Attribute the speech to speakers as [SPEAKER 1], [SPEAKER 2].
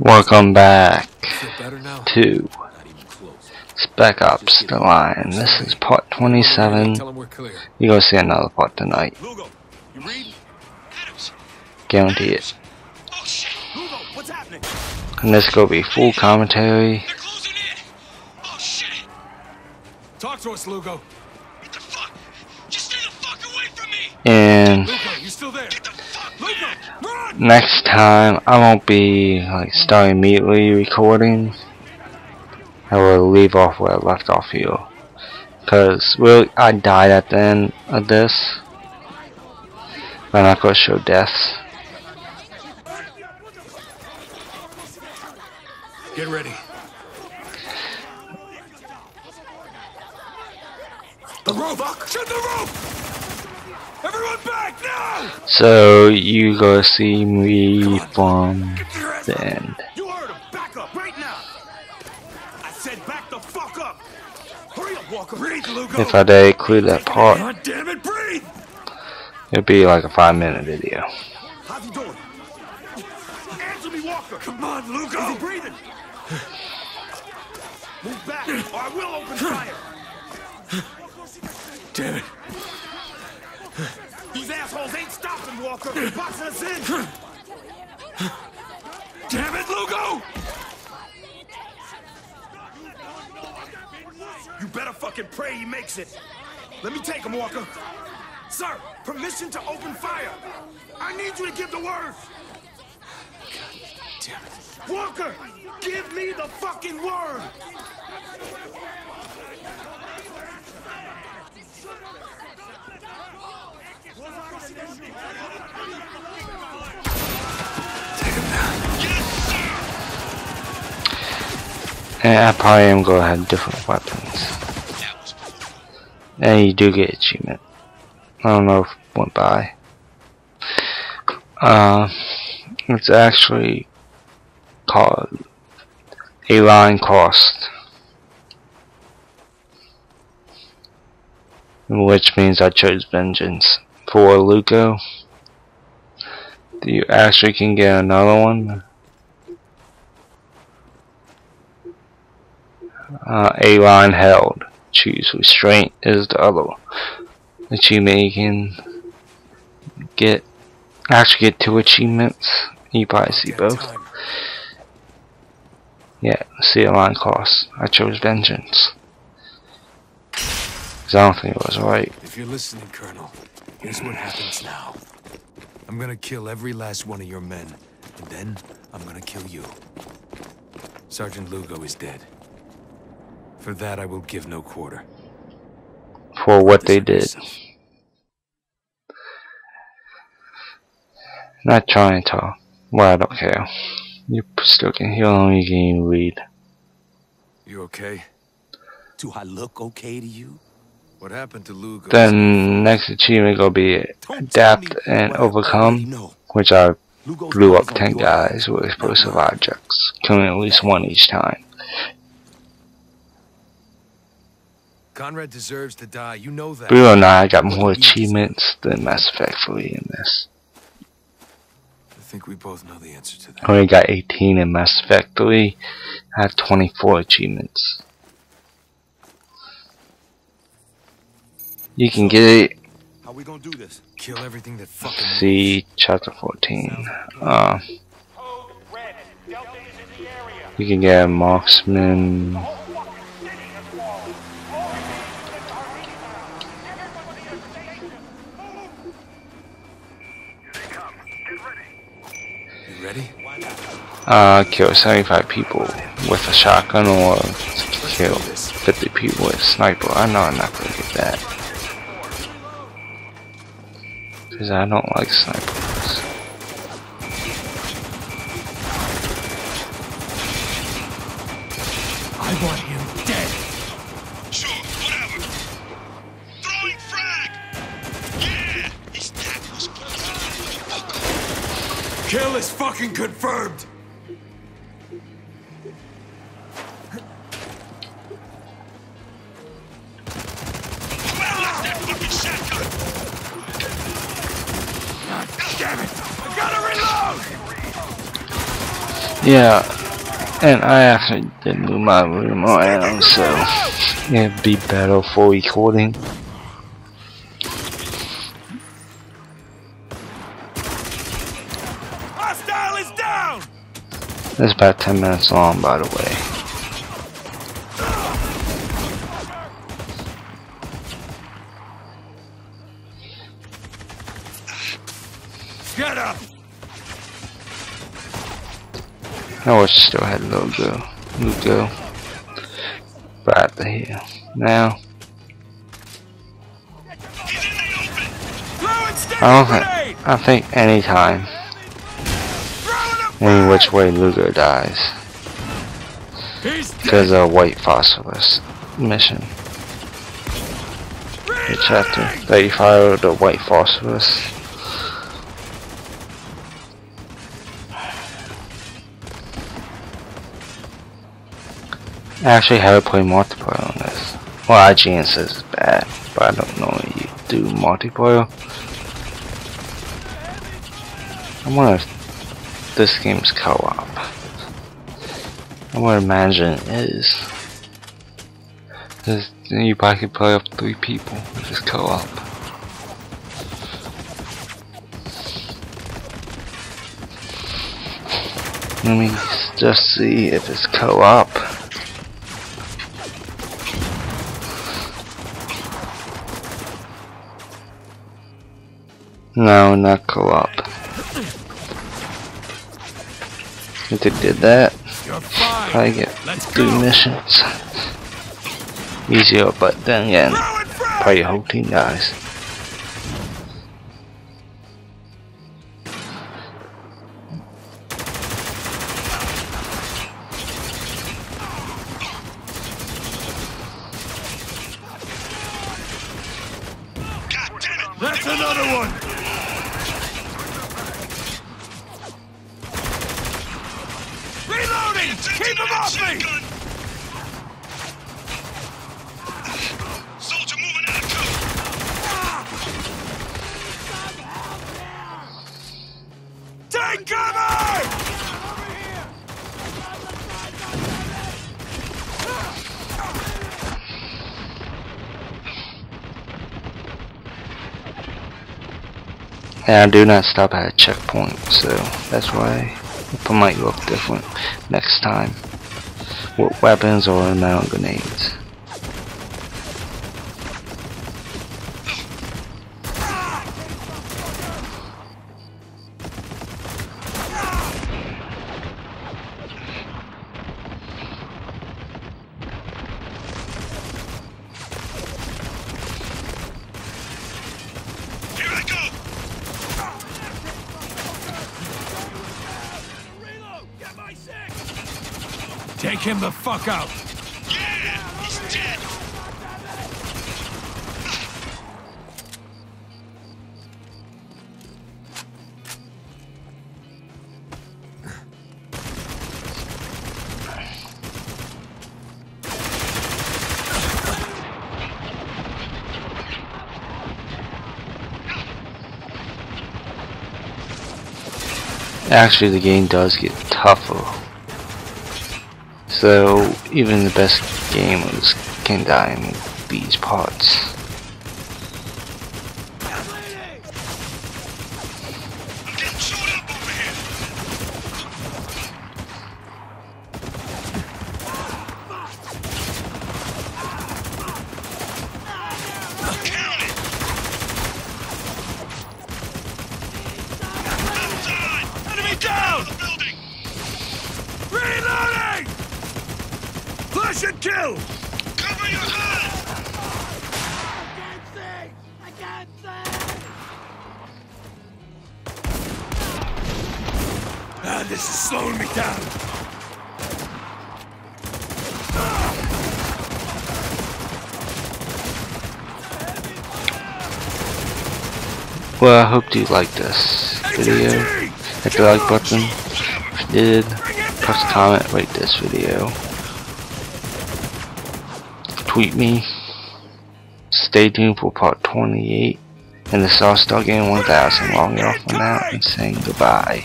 [SPEAKER 1] Welcome back
[SPEAKER 2] Feel better now?
[SPEAKER 1] to
[SPEAKER 2] Not even close.
[SPEAKER 1] Spec Ops The Line. This is part 27.
[SPEAKER 2] Tell him we're clear.
[SPEAKER 1] You're gonna see another part tonight.
[SPEAKER 3] Lugo, you read? Adams,
[SPEAKER 1] Guarantee it.
[SPEAKER 3] oh shit! Lugo, what's happening?
[SPEAKER 1] And this gonna be full commentary.
[SPEAKER 3] They're closing in! Oh shit!
[SPEAKER 2] Talk to us, Lugo.
[SPEAKER 3] What the fuck? Just stay the fuck away from me!
[SPEAKER 1] And Next time I won't be like starting immediately recording. I will leave off where I left off here. Cause really I died at the end of this. I'm not gonna show deaths.
[SPEAKER 2] Get ready. The roof! Shoot the roof! Everyone back now!
[SPEAKER 1] So you go see me from
[SPEAKER 2] Get your ass
[SPEAKER 1] the end.
[SPEAKER 3] You heard him! Back up right now! I said back the fuck up! Hurry up, Walker!
[SPEAKER 2] Breathe, Lugo!
[SPEAKER 1] If I did include that part,
[SPEAKER 2] God damn it, breathe!
[SPEAKER 1] it'd be like a five minute video.
[SPEAKER 3] How's he doing? Answer me, Walker!
[SPEAKER 2] Come on,
[SPEAKER 3] Is he
[SPEAKER 2] Lugo!
[SPEAKER 3] breathing? Move back, or I will open fire!
[SPEAKER 2] Damn it.
[SPEAKER 3] These assholes ain't stopping, Walker! Boxing us in!
[SPEAKER 2] Damn it, Lugo!
[SPEAKER 3] You better fucking pray he makes it. Let me take him, Walker. Sir, permission to open fire. I need you to give the word.
[SPEAKER 2] Damn it.
[SPEAKER 3] Walker, give me the fucking word.
[SPEAKER 1] I probably am gonna have different weapons. And you do get achievement. I don't know if it went by. Uh, it's actually called a line crossed. Which means I chose vengeance. For Lugo, you actually can get another one. Uh, a line held. Choose restraint is the other achievement you can get. Actually, get two achievements. You probably see both. Yeah, see a line crossed. I chose vengeance. Cause I don't think it was right.
[SPEAKER 2] If you're listening, Colonel, here's what happens now. I'm gonna kill every last one of your men, and then I'm gonna kill you. Sergeant Lugo is dead. For that, I will give no quarter.
[SPEAKER 1] For what they did. Not trying to. Well, I don't care. You still can heal on you can even read.
[SPEAKER 2] You okay?
[SPEAKER 4] Do I look okay to you?
[SPEAKER 2] What happened to Lugo?
[SPEAKER 1] Then next achievement gonna be
[SPEAKER 4] Don't tell me
[SPEAKER 1] adapt and
[SPEAKER 4] what I already
[SPEAKER 1] overcome, which I blew up 10 guys with explosive objects, killing at least one each time.
[SPEAKER 2] Conrad deserves to die. You know that.
[SPEAKER 1] Believe it or not, I got more achievements than Mass Effect 3 in this.
[SPEAKER 2] I think we both know the answer to that.
[SPEAKER 1] I only got 18 in Mass Effect 3. I had 24 achievements. You can get it,
[SPEAKER 4] How we gonna do this?
[SPEAKER 2] Kill everything that fucking moves.
[SPEAKER 1] see chapter 14. Uh,
[SPEAKER 5] Code red. Delta is in the area.
[SPEAKER 1] you can get a marksman.
[SPEAKER 5] The whole fucking city has fallen. All agents are inbound. Everybody to station. Move!
[SPEAKER 2] You ready?
[SPEAKER 1] Uh, kill 75 people with a shotgun or kill 50 people with a sniper. I know I'm not gonna get that. Cause I don't like snipers.
[SPEAKER 2] I want him dead.
[SPEAKER 3] Sure, whatever. Throwing frag. Yeah, he's dead. Those.
[SPEAKER 2] Kill is fucking confirmed.
[SPEAKER 1] Yeah, and I actually didn't move my room around, so it'd be better for recording.
[SPEAKER 3] Hostile is down!
[SPEAKER 1] It's about 10 minutes long, by the way.
[SPEAKER 3] Get up!
[SPEAKER 1] I wish I still had Lugo. Lugo. Right here. Now,
[SPEAKER 3] Throw it, stick
[SPEAKER 1] I don't think, I think
[SPEAKER 3] any time,
[SPEAKER 1] any which way Lugo dies, there's a white phosphorus mission. chapter 35 of the white phosphorus. Actually haven't played multiplayer on this. Well, IGN says it's bad, but I don't know you do multiplayer. I wonder if this game's co-op. I would imagine it is. Cause you probably could play up three people it's co-op. Let me just see if it's co-op. No, not co-op. If they did that, probably get three missions. Easier, but then again, probably whole team dies.
[SPEAKER 3] That's another one! Reloading! Keep him off me!
[SPEAKER 6] Soldier moving out of cover.
[SPEAKER 3] Take cover!
[SPEAKER 1] And I do not stop at a checkpoint, so that's why it might look different next time. With weapons or metal grenades.
[SPEAKER 3] Take him the fuck out!
[SPEAKER 6] Yeah, he's dead.
[SPEAKER 1] Actually, the game does get tougher. So, even the best gamers can die in these parts.
[SPEAKER 6] I'm getting chewed up over here. Count it. Outside.
[SPEAKER 3] Enemy down!
[SPEAKER 6] The building.
[SPEAKER 3] Reloading! Flash and kill!
[SPEAKER 6] Cover your head.
[SPEAKER 3] Ah, this is slowing me down.
[SPEAKER 1] Well, I hope you liked this video. Hit the like button. If you did, press comment, rate this video. Tweet me. Stay tuned for part 28 and the Star Star Game 1000 logging off on that and saying goodbye.